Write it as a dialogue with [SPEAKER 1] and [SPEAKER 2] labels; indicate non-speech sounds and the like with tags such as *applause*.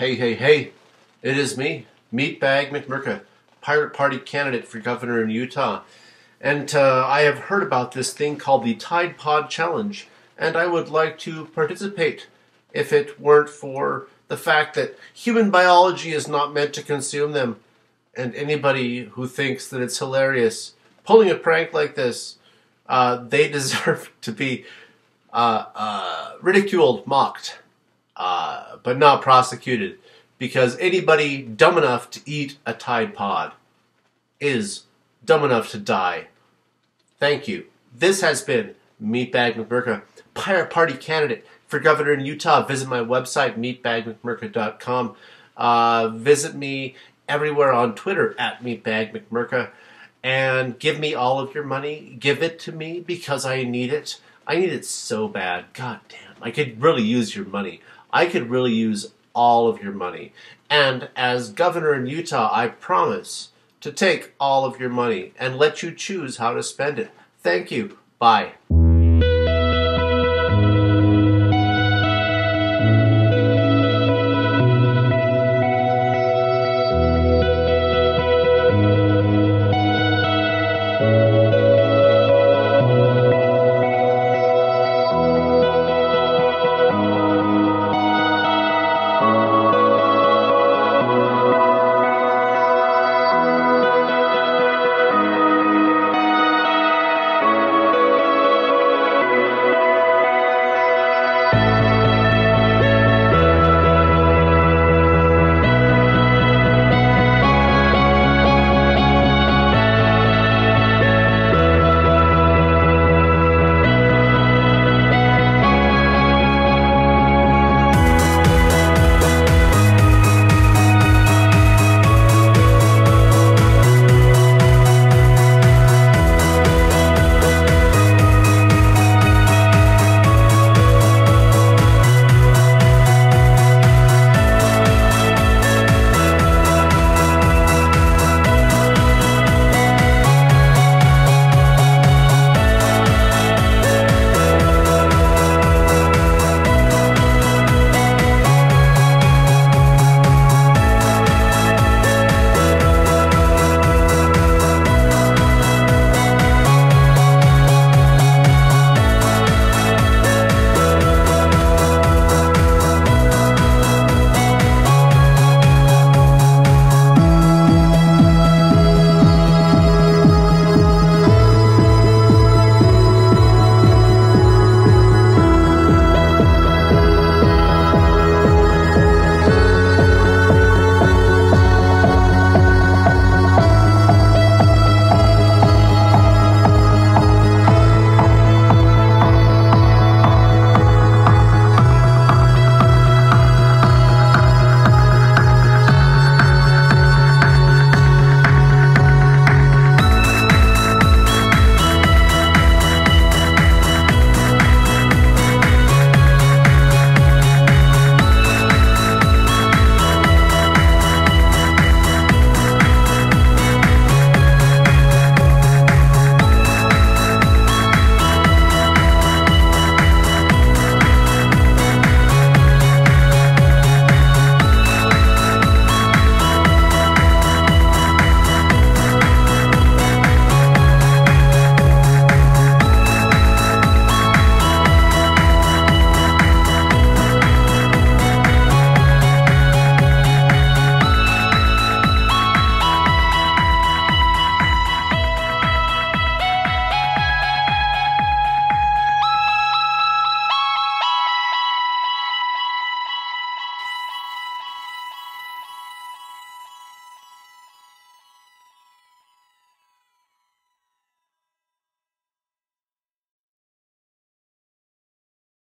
[SPEAKER 1] Hey, hey, hey. It is me, Meatbag McMurka, Pirate Party candidate for governor in Utah. And uh, I have heard about this thing called the Tide Pod Challenge, and I would like to participate if it weren't for the fact that human biology is not meant to consume them. And anybody who thinks that it's hilarious pulling a prank like this, uh, they *laughs* deserve to be uh, uh, ridiculed, mocked, but not prosecuted. Because anybody dumb enough to eat a Tide Pod is dumb enough to die. Thank you. This has been Meatbag McMurka, Pirate Party candidate for governor in Utah. Visit my website, meatbagmcmurka.com. Uh, visit me everywhere on Twitter at meatbagmcmurka. And give me all of your money. Give it to me because I need it. I need it so bad. God damn. I could really use your money. I could really use all of your money. And as governor in Utah, I promise to take all of your money and let you choose how to spend it. Thank you. Bye.